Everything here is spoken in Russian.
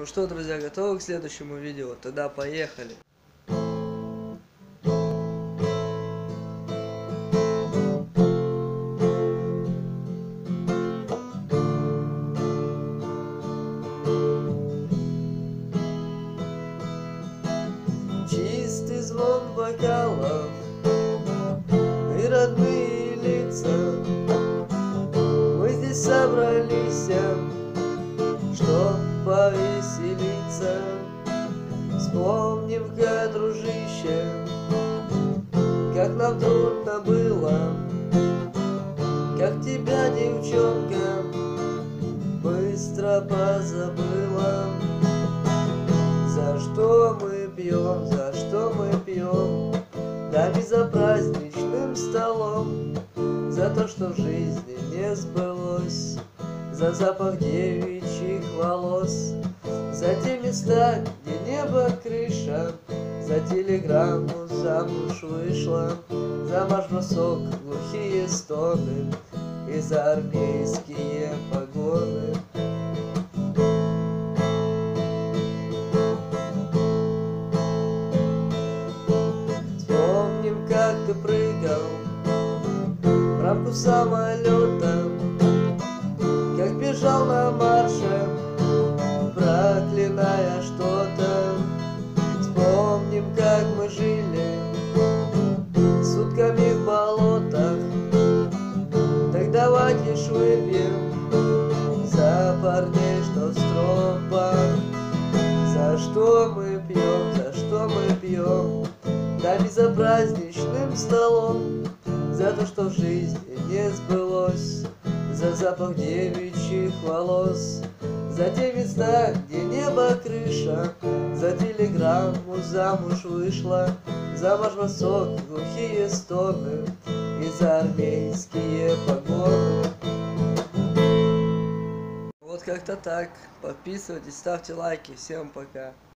Ну что, друзья, готовы к следующему видео? Тогда поехали! Чистый звон бокалов и родные лица Мы здесь собрались, чтоб повеселиться. Вспомним-ка, дружище, как нам трудно было Как тебя, девчонка, быстро позабыла. За что мы пьем, за что мы пьем Да не за праздничным столом За то, что в жизни не сбылось За запах девичьих волос. За те места, где небо крыша За телеграмму замуж вышла. За марш бросок, глухие стоны И за армейские погоны. Вспомним, как ты прыгал в рамку самолета, жили сутками в болотах, Так давайте ж выпьем за парней, что в стропах. За что мы пьем, за что мы пьем? Да не за праздничным столом, За то, что в жизни не сбылось, За запах девичьих волос, За те места, где небо крыша, замуж вышла, За ваш бросок, глухие стоны И за армейские погоны. Вот как-то так. Подписывайтесь, ставьте лайки. Всем пока.